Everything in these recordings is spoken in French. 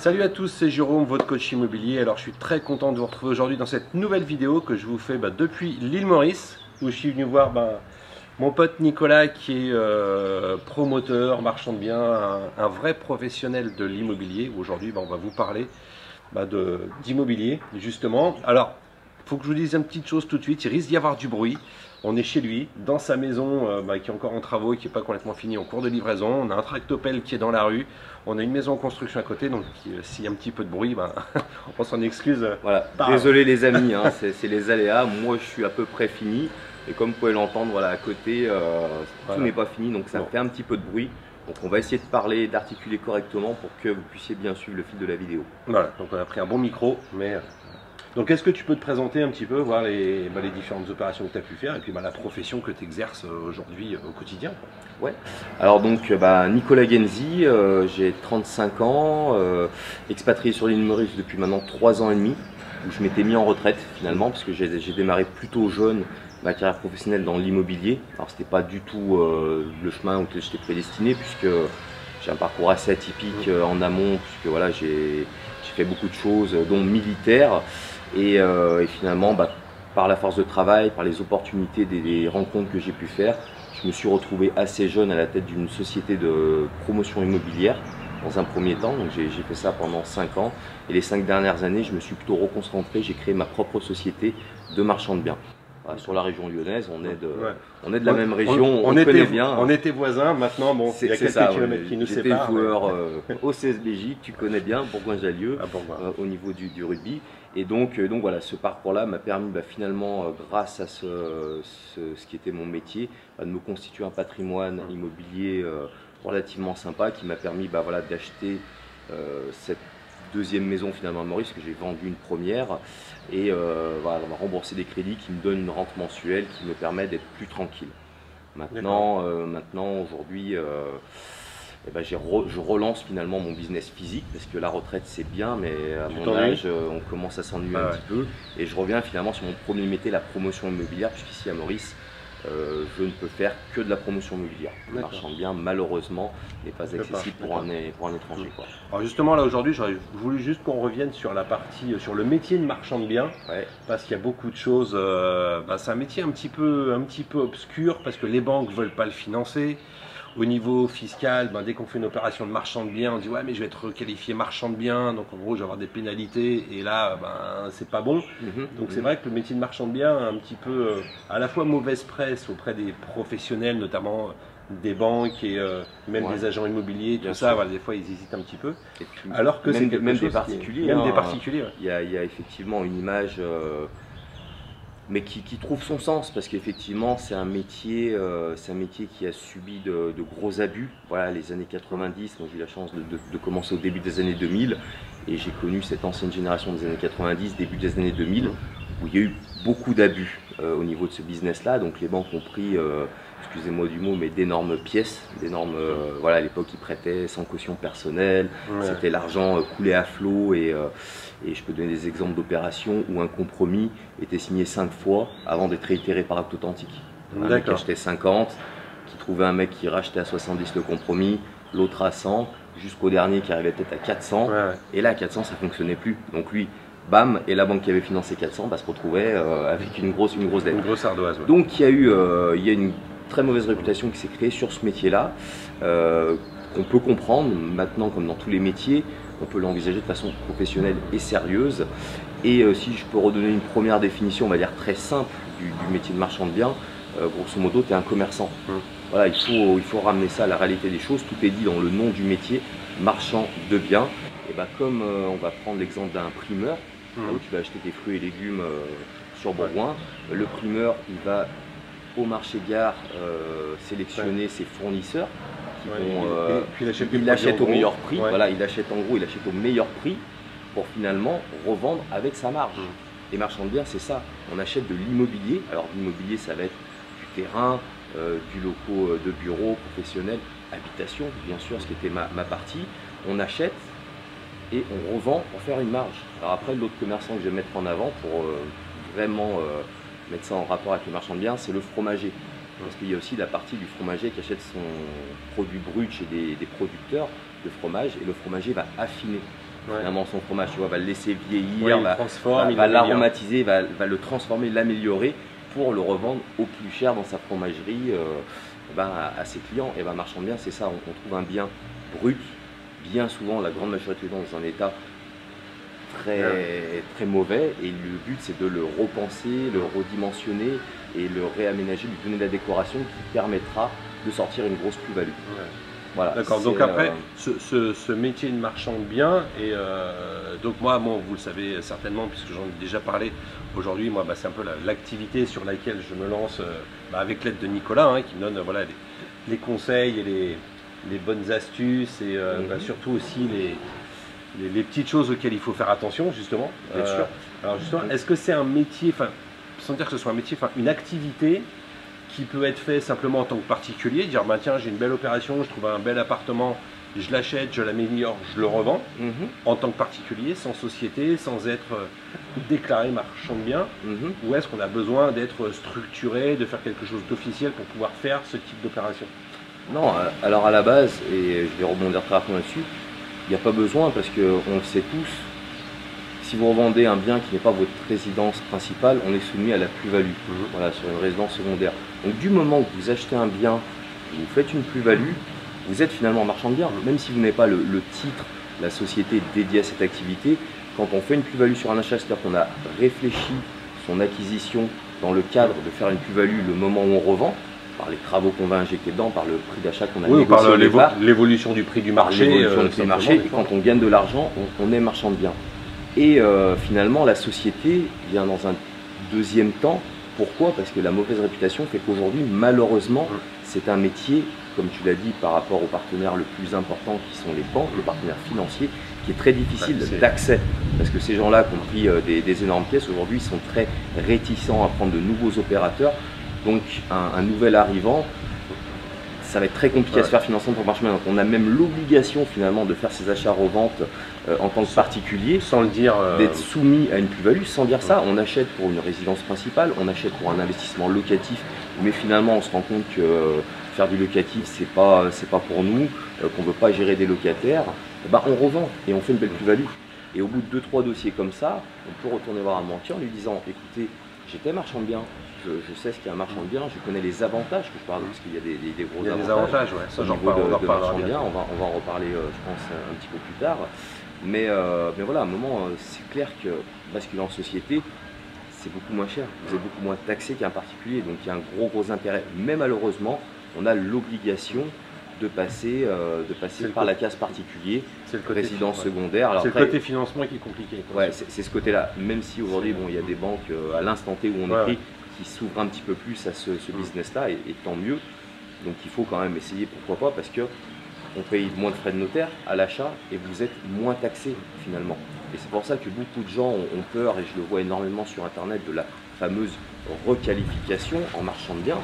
Salut à tous, c'est Jérôme, votre coach immobilier. Alors je suis très content de vous retrouver aujourd'hui dans cette nouvelle vidéo que je vous fais bah, depuis l'île Maurice, où je suis venu voir bah, mon pote Nicolas qui est euh, promoteur, marchand de biens, un, vrai professionnel de l'immobilier. Aujourd'hui bah, on va vous parler d'immobilier justement. Alors faut que je vous dise une petite chose tout de suite, il risque d'y avoir du bruit. On est chez lui, dans sa maison euh, bah, qui est encore en travaux et qui n'est pas complètement finie, en cours de livraison. On a un tractopelle qui est dans la rue. On a une maison en construction à côté, donc euh, s'il y a un petit peu de bruit, bah, on s'en excuse. Voilà. Désolé les amis, hein, c'est les aléas. Moi je suis à peu près fini. Et comme vous pouvez l'entendre, voilà, à côté, euh, tout n'est pas fini, donc ça fait un petit peu de bruit. Donc on va essayer de parler, d'articuler correctement pour que vous puissiez bien suivre le fil de la vidéo. Voilà, donc on a pris un bon micro, mais donc est-ce que tu peux te présenter un petit peu, voir les, bah, différentes opérations que tu as pu faire et puis bah, la profession que tu exerces euh, aujourd'hui euh, au quotidien? Ouais. Alors donc euh, bah, Nicolas Genzi, j'ai 35 ans, expatrié sur l'île Maurice depuis maintenant 3 ans et demi, où je m'étais mis en retraite finalement, parce que j'ai démarré plutôt jeune ma carrière professionnelle dans l'immobilier. Alors c'était pas du tout le chemin auquel j'étais prédestiné, puisque j'ai un parcours assez atypique en amont, puisque voilà, j'ai fait beaucoup de choses, dont militaire. Euh, et, finalement, bah, par la force de travail, par les opportunités des, rencontres que j'ai pu faire, je me suis retrouvé assez jeune à la tête d'une société de promotion immobilière dans un premier temps. Donc j'ai fait ça pendant 5 ans. Et les 5 dernières années, je me suis plutôt reconcentré. J'ai créé ma propre société de marchand de biens sur la région lyonnaise, on est de, on est de la même région, on, était, bien. On était voisins, maintenant, bon, il y a quelques ça, kilomètres qui nous séparent. J'étais joueur euh, au CSBJ, tu connais bien Bourgoin-Jallieu, ah, euh, au niveau du, rugby. Et donc, euh, donc voilà, ce parcours-là m'a permis bah, finalement, grâce à ce, ce, qui était mon métier, bah, de me constituer un patrimoine immobilier relativement sympa qui m'a permis bah, voilà, d'acheter cette deuxième maison finalement à Maurice, que j'ai vendu une première. Et euh, voilà, on va rembourser des crédits qui me donnent une rente mensuelle qui me permet d'être plus tranquille. Maintenant, euh, maintenant aujourd'hui, euh, eh ben, je relance finalement mon business physique parce que la retraite c'est bien, mais à mon âge, on commence à s'ennuyer un petit peu. Et je reviens finalement sur mon premier métier, la promotion immobilière, puisqu'ici à Maurice, euh, je ne peux faire que de la promotion immobilière. Le marchand de biens, malheureusement, n'est pas accessible pour un, pour un, étranger. Alors justement, là aujourd'hui, j'aurais voulu juste qu'on revienne sur la partie, euh, sur le métier de marchand de biens, parce qu'il y a beaucoup de choses. Euh, bah, c'est un métier un petit peu, un petit peu obscur parce que les banques veulent pas le financer. Au niveau fiscal, ben, dès qu'on fait une opération de marchand de biens, on dit ouais mais je vais être qualifié marchand de biens, donc en gros je vais avoir des pénalités et là ben, c'est pas bon. Mhm. donc c'est mhm. vrai que le métier de marchand de biens a un petit peu euh, à la fois mauvaise presse auprès des professionnels, notamment des banques et euh, même des agents immobiliers, tout ça, des fois ils hésitent un petit peu. Alors que c'est même, des particuliers. Même des hein. particuliers. Il, y a, effectivement une image euh, mais qui, trouve son sens parce qu'effectivement c'est un métier euh, qui a subi de, gros abus. Voilà les années 90 moi j'ai eu la chance de, commencer au début des années 2000 et j'ai connu cette ancienne génération des années 90 début des années 2000 où il y a eu beaucoup d'abus euh, au niveau de ce business là donc les banques ont pris euh, excusez-moi du mot, mais d'énormes pièces, d'énormes. Euh, voilà, à l'époque, ils prêtaient sans caution personnelle, c'était l'argent coulé à flot, et, et, je peux donner des exemples d'opérations où un compromis était signé cinq fois avant d'être réitéré par acte authentique. Un mec achetait 50, qui trouvait un mec qui rachetait à 70 le compromis, l'autre à 100, jusqu'au dernier qui arrivait peut-être à 400, et là à 400 ça fonctionnait plus. Donc lui, bam, et la banque qui avait financé 400 bah, se retrouvait avec une grosse, une grosse dette. Une grosse ardoise. Donc il y a eu il y a une très mauvaise réputation qui s'est créée sur ce métier-là, euh, qu'on peut comprendre maintenant comme dans tous les métiers, on peut l'envisager de façon professionnelle et sérieuse. Et euh, si je peux redonner une première définition, on va dire très simple, du, métier de marchand de biens, euh, grosso modo, tu es un commerçant. Mmh. Voilà, il faut, il faut ramener ça à la réalité des choses. Tout est dit dans le nom du métier, marchand de biens. Et bah, comme on va prendre l'exemple d'un primeur, mmh. où tu vas acheter tes fruits et légumes sur Bourgoin, le primeur, il va au marché gare euh, sélectionner ses fournisseurs qui vont, euh, il, achète au meilleur prix. Voilà, il achète en gros, il achète au meilleur prix pour finalement revendre avec sa marge. Mmh. Les marchands de biens, c'est ça. On achète de l'immobilier. Alors l'immobilier, ça va être du terrain, euh, du locaux de bureaux professionnels, habitation, bien sûr, ce qui était ma, ma, partie. On achète et on revend pour faire une marge. Alors après, l'autre commerçant que je vais mettre en avant pour vraiment mettre ça en rapport avec les marchands de biens, c'est le fromager. Parce qu'il y a aussi la partie du fromager qui achète son produit brut chez des, producteurs de fromage et le fromager va affiner finalement son fromage, tu vois, va le laisser vieillir, va, l'aromatiser, va, va le transformer, l'améliorer pour le revendre au plus cher dans sa fromagerie euh, ben, à, à ses clients. Et ben marchand de bien, c'est ça, on, on trouve un bien brut, bien souvent la grande majorité dans un état très, très mauvais et le but c'est de le repenser, le redimensionner et le réaménager, lui donner la décoration qui permettra de sortir une grosse plus-value. Ouais. Voilà, D'accord, donc après, euh, ce, ce- ce métier de marchand de biens, et euh, donc moi, bon, vous le savez certainement, puisque j'en ai déjà parlé aujourd'hui, moi, bah, c'est un peu la- l'activité sur laquelle je me lance euh, bah, avec l'aide de Nicolas, hein, qui me donne voilà, les, les conseils et les, les bonnes astuces, et euh, Mhm. bah, surtout aussi les, les, les petites choses auxquelles il faut faire attention, justement. Bien sûr. Alors justement, Mhm. est-ce que c'est un métier, enfin, sans dire que ce soit un métier, enfin, une activité qui peut être fait simplement en tant que particulier, dire bah, tiens j'ai une belle opération, je trouve un bel appartement, je l'achète, je l'améliore, je le revends mhm, en tant que particulier, sans société, sans être euh, déclaré marchand de biens, ou est-ce qu'on a besoin d'être structuré, de faire quelque chose d'officiel pour pouvoir faire ce type d'opération? Non, alors à la base, et je vais rebondir très rapidement là-dessus, il n'y a pas besoin parce qu'on le sait tous, si vous revendez un bien qui n'est pas votre résidence principale, on est soumis à la plus-value. Voilà, sur une résidence secondaire. Donc du moment où vous achetez un bien, vous faites une plus-value, vous êtes finalement marchand de biens, même si vous n'avez pas le, le titre, la société dédiée à cette activité, quand on fait une plus-value sur un achat, c'est-à-dire qu'on a réfléchi son acquisition dans le cadre de faire une plus-value le moment où on revend, par les travaux qu'on va injecter dedans, par le prix d'achat qu'on a Oui, négocié départ, l'évolution du prix du par marché. l'évolution euh, du prix du marché, et quand on gagne de l'argent, on, on est marchand de biens. Et euh, finalement, la société vient dans un deuxième temps. Pourquoi? Parce que la mauvaise réputation fait qu'aujourd'hui, malheureusement, Mm. c'est un métier, comme tu l'as dit, par rapport aux partenaires le plus importants qui sont les banques, les partenaires financiers, qui est très difficile c'est- d'accès. Parce que ces gens-là qui ont pris euh, des, des énormes pièces, aujourd'hui, ils sont très réticents à prendre de nouveaux opérateurs. Donc, un, un nouvel arrivant, ça va être très compliqué à se faire financer pour marché. Donc, on a même l'obligation finalement de faire ces achats-reventes euh, en tant que particulier Sans le dire. euh, d'être soumis à une plus-value. Sans dire ça, on achète pour une résidence principale, on achète pour un investissement locatif, mais finalement on se rend compte que euh, faire du locatif c'est pas c'est pas pour nous, euh, qu'on veut pas gérer des locataires. Ben, on revend et on fait une belle plus-value. Et au bout de deux trois dossiers comme ça, on peut retourner voir un banquier en lui disant écoutez, j'étais marchand de biens. Je, je sais ce qu'est un marchand de biens, je connais les avantages que je parle parce qu'il y a des, des- des gros il y a des avantages avantages, ouais. Ça, j'en reparle- on en de, de reparlera marchand de bien. biens. On va, on va en reparler, euh, je pense, un petit peu plus tard. Mais, euh, mais voilà, à un moment, euh, c'est clair que basculer en société, c'est beaucoup moins cher. Vous êtes beaucoup moins taxé qu'un particulier. Donc il y a un gros, gros intérêt. Mais malheureusement, on a l'obligation de passer, euh, de passer par la case particulier, C'est le côté résidence secondaire. C'est le après, côté financement qui est compliqué. quoi. Ouais, c'est ce côté-là. Même si aujourd'hui, bon, il y a des banques euh, à l'instant T où on Ouais, est pris qui s'ouvrent un petit peu plus à ce, ce Mm. business-là, et, et tant mieux. Donc il faut quand même essayer, pourquoi pas, parce que on paye moins de frais de notaire à l'achat et vous êtes moins taxé finalement. Et c'est pour ça que beaucoup de gens ont, peur, et je le vois énormément sur Internet, de la fameuse requalification en marchand de biens,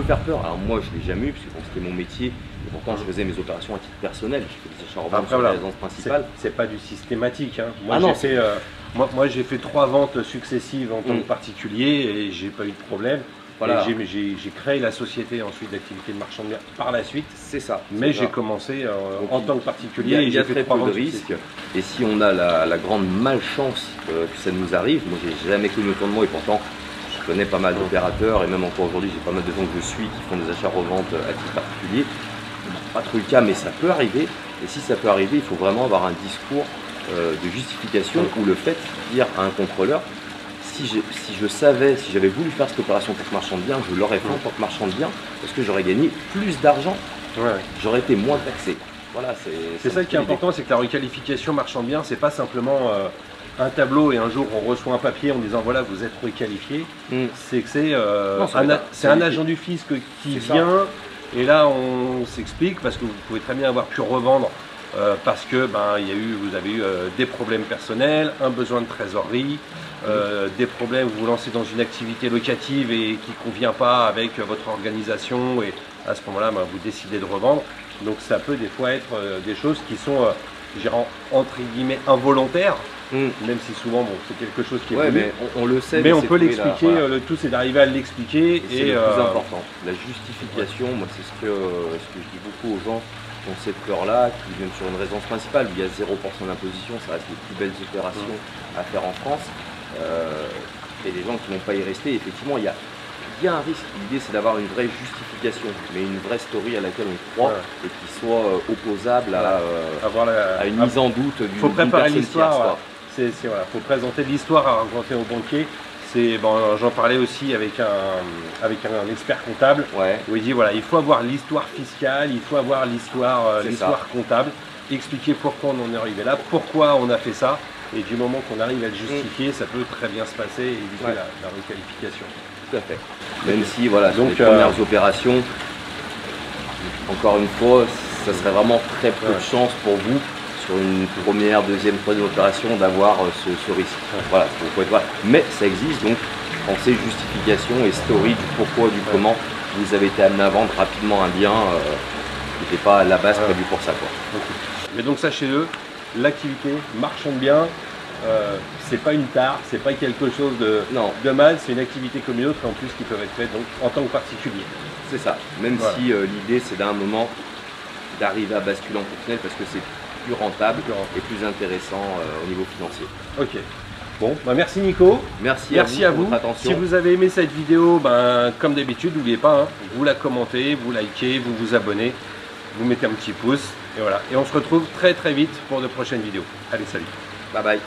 peut faire peur. Alors moi, je l'ai jamais eu, parce que bon, c'était mon métier, et pourtant je faisais mes opérations à titre personnel, je fais des achats reventes Après, sur la résidence principale. c'est pas du systématique. hein. Moi, Ah j'ai fait, euh, moi, moi, j'ai fait trois ventes successives en tant Mm. que particulier et j'ai pas eu de problème. Voilà. Et j'ai- créé la société ensuite d'activité de marchand de par la suite. C'est ça. Mais j'ai commencé euh, Donc, en tant que Il y particulier a, et il y a fait très peu de risques. Et si on a la, la grande malchance euh, que ça nous arrive, moi j'ai jamais connu autant de moi et pourtant connais pas mal d'opérateurs et même encore aujourd'hui j'ai pas mal de gens que je suis qui font des achats-reventes à titre particulier. Pas trop le cas mais ça peut arriver. Et si ça peut arriver, il faut vraiment avoir un discours euh, de justification ou le fait de dire à un contrôleur si, j'ai- si je savais, si j'avais voulu faire cette opération en tant que marchand de biens, je l'aurais fait en tant que marchand de biens parce que j'aurais gagné plus d'argent, Ouais. j'aurais été moins taxé. Voilà, c'est ça qui est important, c'est que la requalification marchand de biens, c'est pas simplement euh, un tableau et un jour on reçoit un papier en disant voilà vous êtes requalifié. Mm. C'est que c'est euh, c'est un, agent du fisc qui ça. vient et là on s'explique parce que vous pouvez très bien avoir pu revendre euh, parce que ben il y a eu vous avez eu euh, des problèmes personnels, un besoin de trésorerie, euh, des problèmes vous vous lancez dans une activité locative et qui convient pas avec votre organisation et à ce moment-là ben, vous décidez de revendre. Donc ça peut des fois être des choses qui sont je dirais, en- entre guillemets involontaires, Mm. même si souvent bon, c'est quelque chose qui est Ouais, mais on, on le sait. Mais on peut l'expliquer, voilà. euh, le tout c'est d'arriver à l'expliquer Et c'est le plus euh, important. La justification, moi c'est ce que, ce que je dis beaucoup aux gens concepteurs-là qui viennent sur une résidence principale où il y a 0% d'imposition, ça reste les plus belles opérations à faire en France. Euh, et les gens qui ne vont pas y rester, effectivement, il y a, il y a un risque. L'idée, c'est d'avoir une vraie justification, mais une vraie story à laquelle on croit et qui soit euh, opposable à, euh, Avoir la- à une mise en doute d'une faut d'une préparer personne voilà. quoi. C'est, voilà, faut présenter l'histoire à raconter au banquier. C'est bon, j'en parlais aussi avec un avec un, expert comptable Ouais, où il dit voilà, il faut avoir l'histoire fiscale, il faut avoir l'histoire euh, l'histoire comptable, expliquer pourquoi on en est arrivé là, pourquoi on a fait ça. Et du moment qu'on arrive à le justifier, ça peut très bien se passer et éviter Ouais. la, la requalification. tout à fait. Même si, voilà, sur Donc, les euh, premières opérations, encore une fois, ça serait vraiment très peu de chance pour vous sur une première, deuxième, troisième opération d'avoir euh, ce, ce risque. Voilà, faut être vrai. Mais ça existe donc pensez justification et story du pourquoi, du comment vous avez été amené à vendre rapidement un bien euh, qui n'était pas à la base prévu pour ça. Quoi. Mais donc sachez-le, l'activité marchand de biens, euh, c'est pas une tare, c'est pas quelque chose de, Non, de mal, c'est une activité comme une autre et en plus qui peuvent être faites donc, en tant que particulier. c'est ça. Même Voilà. si euh, l'idée c'est d'un moment d'arriver à basculer en professionnel parce que c'est plus rentable Plus rentable. et plus intéressant euh, au niveau financier. Ok. Bon, bah merci Nico. Merci, Merci à à vous, votre attention. Si vous avez aimé cette vidéo, ben, comme d'habitude, n'oubliez pas, hein, vous la commentez, vous likez, vous vous abonnez, vous mettez un petit pouce. Et voilà. Et on se retrouve très très vite pour de prochaines vidéos. Allez, salut. Bye bye.